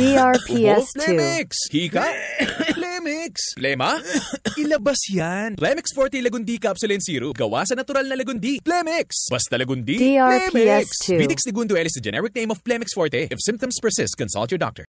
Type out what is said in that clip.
DRPS2. Plemix! Hika? Plemix! Plema? Ilabas yan! Plemix Forte Lagundi Capsule and Syrup. Gawa sa natural na lagundi. Plemix! Basta lagundi. DRPS2. Plemix! Vidix Segundo L is the generic name of Plemix Forte. If symptoms persist, consult your doctor.